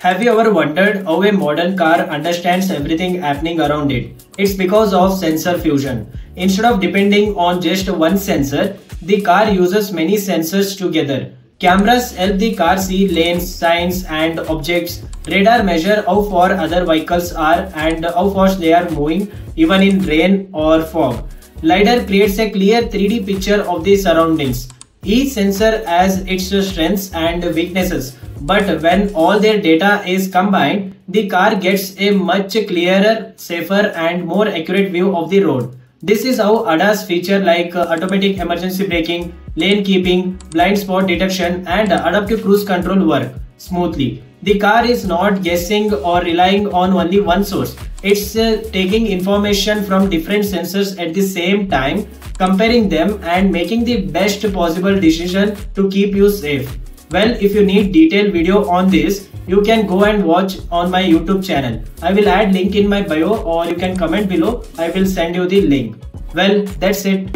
Have you ever wondered how a modern car understands everything happening around it? It's because of sensor fusion. Instead of depending on just one sensor, the car uses many sensors together. Cameras help the car see lanes, signs and objects. Radar measure how far other vehicles are and how fast they are moving even in rain or fog. LiDAR creates a clear 3D picture of the surroundings. Each sensor has its strengths and weaknesses, but when all their data is combined, the car gets a much clearer, safer and more accurate view of the road. This is how ADAS feature like uh, automatic emergency braking, lane keeping, blind spot detection and adaptive cruise control work smoothly. The car is not guessing or relying on only one source. It's uh, taking information from different sensors at the same time, comparing them and making the best possible decision to keep you safe. Well, if you need detailed video on this, you can go and watch on my YouTube channel. I will add link in my bio or you can comment below. I will send you the link. Well, that's it.